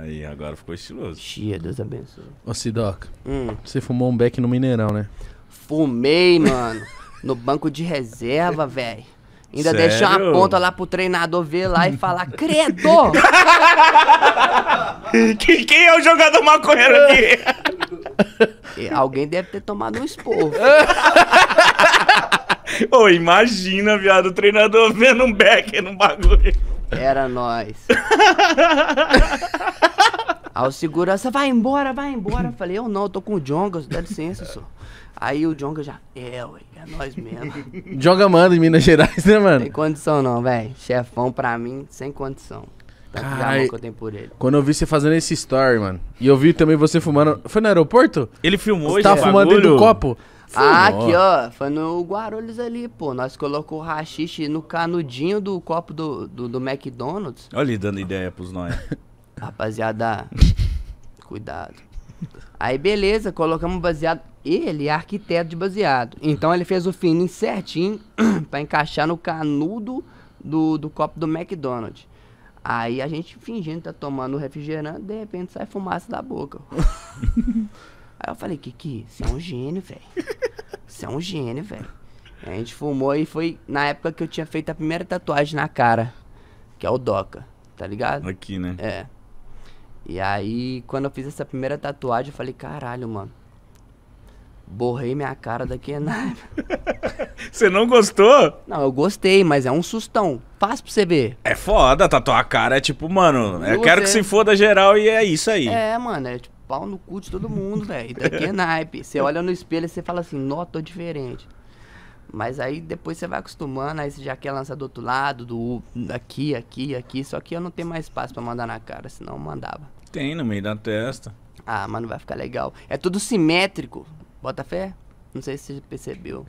Aí, agora ficou estiloso. Chia, Deus abençoe. Ô, Sidoca, Hum, você fumou um beck no Mineirão, né? fumei, mano. No banco de reserva, velho. Ainda Sério? deixei uma ponta lá pro treinador ver lá e falar, credo! Quem, quem é o jogador maconheiro aqui? E alguém deve ter tomado um esporro. Ô, imagina, viado, o treinador vendo um back no bagulho. Era nós. Aí o segurança, vai embora, vai embora. Eu falei, eu não, eu tô com o Jonga, dá licença, só. Aí o Jonga já, é, ué, é nós mesmo. Joga manda em Minas Gerais, né, mano? Tem condição não, velho. Chefão pra mim, sem condição. Tanto Carai. que eu tenho por ele. Quando eu vi você fazendo esse story, mano, e eu vi também você fumando. Foi no aeroporto? Ele filmou Você tava fumando dentro do copo? Ah, Fumou. aqui, ó. Foi no Guarulhos ali, pô. Nós colocou o rachixe no canudinho do copo do, do, do McDonald's. Olha ele dando ideia pros nós. Rapaziada, cuidado. Aí, beleza, colocamos baseado. Ele é arquiteto de baseado. Então ele fez o fininho certinho pra encaixar no canudo do, do copo do McDonald's. Aí a gente fingindo tá tomando refrigerante, de repente sai fumaça da boca. Aí eu falei, Kiki, você é um gênio, velho. Você é um gênio, velho. A gente fumou e foi na época que eu tinha feito a primeira tatuagem na cara, que é o Doca, tá ligado? Aqui, né? É. E aí, quando eu fiz essa primeira tatuagem, eu falei, caralho, mano. Borrei minha cara daqui a nada. Você não gostou? Não, eu gostei, mas é um sustão. Fácil pra você ver. É foda, tatuar a cara é tipo, mano, eu quero que se foda geral e é isso aí. É, mano, é tipo pau no cu de todo mundo, velho. Daqui é naipe. Você olha no espelho e você fala assim, nó, tô diferente. Mas aí depois você vai acostumando, aí você já quer lançar do outro lado, do aqui, aqui, aqui. Só que eu não tenho mais espaço pra mandar na cara, senão eu mandava. Tem no meio da testa. Ah, mas não vai ficar legal. É tudo simétrico. Bota fé? Não sei se você percebeu.